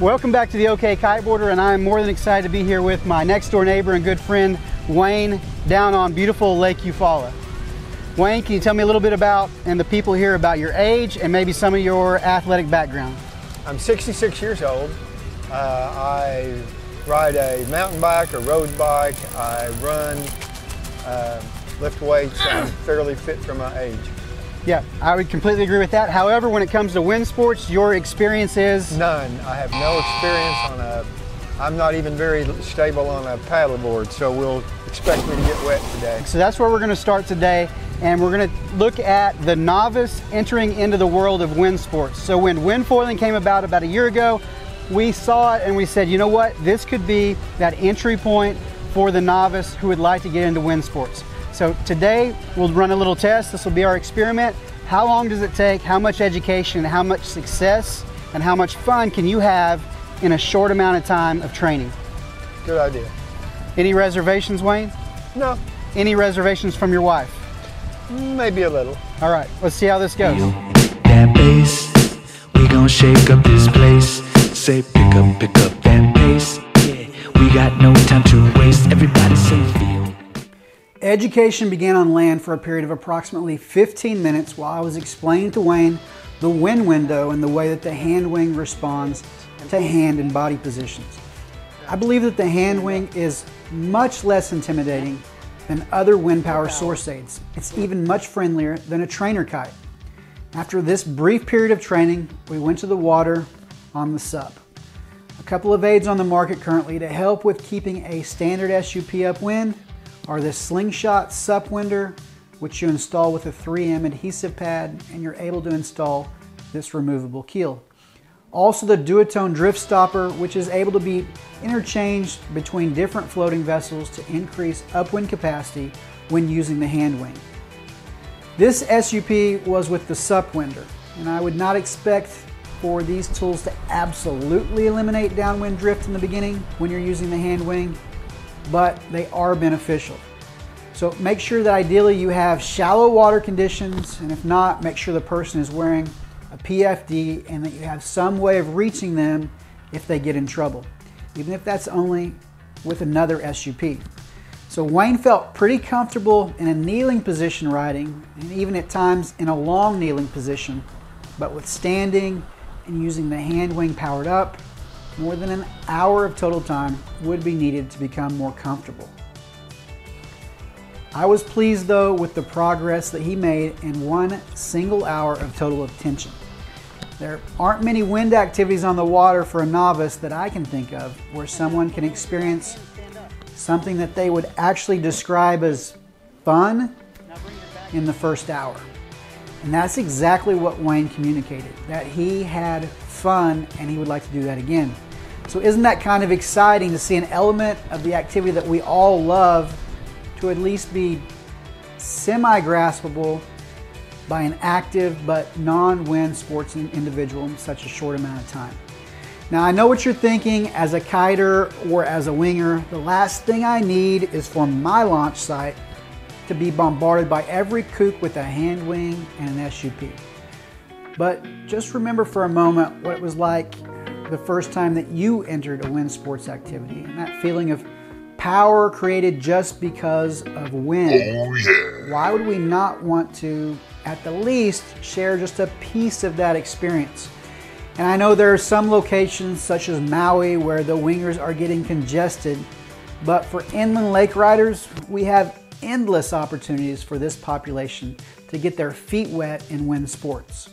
Welcome back to the OK Kiteboarder, and I'm more than excited to be here with my next door neighbor and good friend, Wayne, down on beautiful Lake Eufaula. Wayne, can you tell me a little bit about, and the people here, about your age and maybe some of your athletic background? I'm 66 years old. Uh, I ride a mountain bike, a road bike. I run, uh, lift weights. I'm fairly fit for my age. Yeah, I would completely agree with that. However, when it comes to wind sports, your experience is? None. I have no experience on a, I'm not even very stable on a paddleboard, so we'll expect me to get wet today. So that's where we're gonna start today, and we're gonna look at the novice entering into the world of wind sports. So when wing foiling came about about a year ago, we saw it and we said, you know what, this could be that entry point for the novice who would like to get into wind sports. So today we'll run a little test. This will be our experiment. How long does it take? How much education, how much success, and how much fun can you have in a short amount of time of training? Good idea. Any reservations, Wayne? No, Any reservations from your wife? maybe a little. All right, let's see how this goes. That bass, we gon' shake up this place. Say pick up, pick up that pace. Yeah, we got no time to waste. Everybody say feel. Education began on land for a period of approximately 15 minutes while I was explaining to Wayne the wind window and the way that the hand wing responds to hand and body positions. I believe that the hand wing is much less intimidating than other wind power source aids. It's even much friendlier than a trainer kite. After this brief period of training, we went to the water on the SUP. A couple of aids on the market currently to help with keeping a standard SUP upwind are the Slingshot SUP winder, which you install with a 3M adhesive pad and you're able to install this removable keel. Also the Duotone Drift Stopper, which is able to be interchanged between different floating vessels to increase upwind capacity when using the hand wing. This SUP was with the SUP winder, and I would not expect for these tools to absolutely eliminate downwind drift in the beginning when you're using the hand wing, but they are beneficial. So make sure that ideally you have shallow water conditions, and if not, make sure the person is wearing a PFD and that you have some way of reaching them if they get in trouble, even if that's only with another SUP. So Wayne felt pretty comfortable in a kneeling position riding, and even at times in a long kneeling position, but with standing and using the hand wing powered up, more than an hour of total time would be needed to become more comfortable. I was pleased though with the progress that he made in one single hour of total attention. There aren't many wind activities on the water for a novice that I can think of where someone can experience something that they would actually describe as fun in the first hour. And that's exactly what Wayne communicated that he had fun and he would like to do that again. So, isn't that kind of exciting to see an element of the activity that we all love to at least be semi graspable by an active but non wind sports individual in such a short amount of time? Now, I know what you're thinking as a kiter or as a winger. The last thing I need is for my launch site to be bombarded by every kook with a hand wing and an SUP. But just remember for a moment what it was like the first time that you entered a wind sports activity and that feeling of power created just because of wind. Oh, yeah. Why would we not want to, at the least, share just a piece of that experience? And I know there are some locations, such as Maui, where the wingers are getting congested, but for inland lake riders, we have endless opportunities for this population to get their feet wet in wind sports.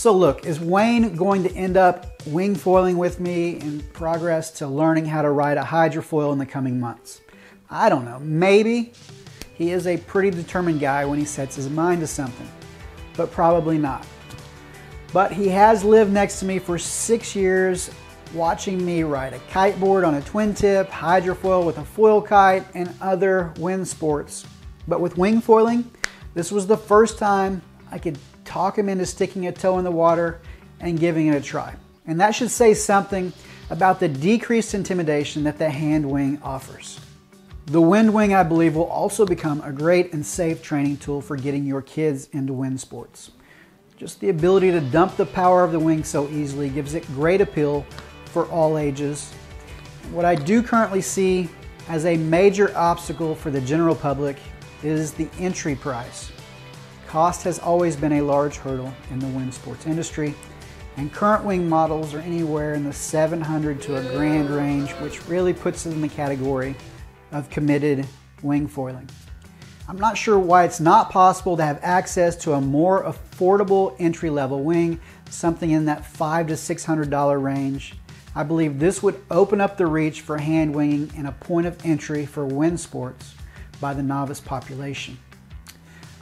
So look, is Wayne going to end up wing foiling with me in progress to learning how to ride a hydrofoil in the coming months? I don't know, maybe. He is a pretty determined guy when he sets his mind to something, but probably not. But he has lived next to me for six years watching me ride a kiteboard on a twin tip, hydrofoil with a foil kite, and other wind sports. But with wing foiling, this was the first time I could talk him into sticking a toe in the water and giving it a try. And that should say something about the decreased intimidation that the hand wing offers. The wind wing, I believe, will also become a great and safe training tool for getting your kids into wind sports. Just the ability to dump the power of the wing so easily gives it great appeal for all ages. What I do currently see as a major obstacle for the general public is the entry price. Cost has always been a large hurdle in the wind sports industry, and current wing models are anywhere in the 700 to a grand range, which really puts it in the category of committed wing foiling. I'm not sure why it's not possible to have access to a more affordable entry-level wing, something in that five to $600 range. I believe this would open up the reach for hand winging and a point of entry for wind sports by the novice population.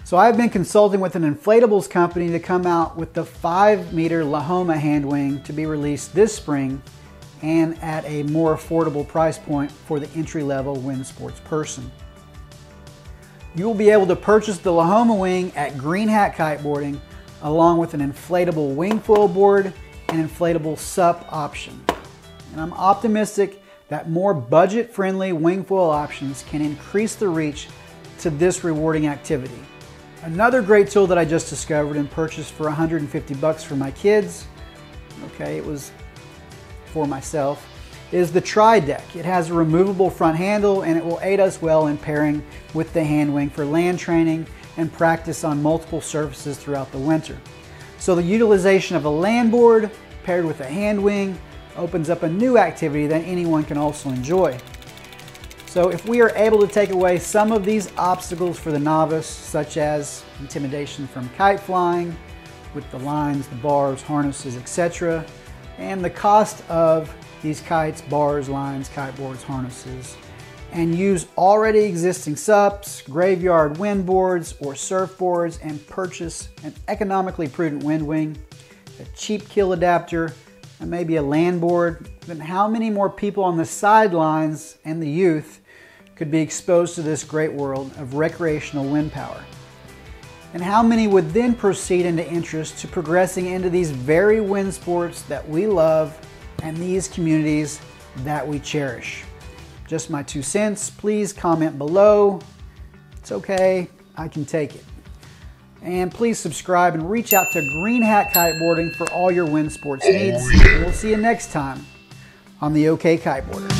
So I've been consulting with an inflatables company to come out with the 5 meter Lahoma hand wing to be released this spring and at a more affordable price point for the entry level wind sports person. You will be able to purchase the Lahoma wing at Green Hat Kiteboarding along with an inflatable wing foil board and inflatable SUP option. And I'm optimistic that more budget friendly wing foil options can increase the reach to this rewarding activity. Another great tool that I just discovered and purchased for 150 bucks for my kids, okay, it was for myself, is the Tri-Deck. It has a removable front handle and it will aid us well in pairing with the hand wing for land training and practice on multiple surfaces throughout the winter. So the utilization of a land board paired with a hand wing opens up a new activity that anyone can also enjoy. So if we are able to take away some of these obstacles for the novice, such as intimidation from kite flying, with the lines, the bars, harnesses, etc., and the cost of these kites, bars, lines, kite boards, harnesses, and use already existing SUPs, graveyard wind boards, or surfboards and purchase an economically prudent wind wing, a cheap keel adapter, and maybe a land board, then how many more people on the sidelines and the youth could be exposed to this great world of recreational wind power? And how many would then proceed into interest to progressing into these very wind sports that we love and these communities that we cherish? Just my two cents. Please comment below. It's okay, I can take it. And please subscribe and reach out to Green Hat Kiteboarding for all your wind sports oh, needs. And we'll see you next time on the OK Kiteboarder.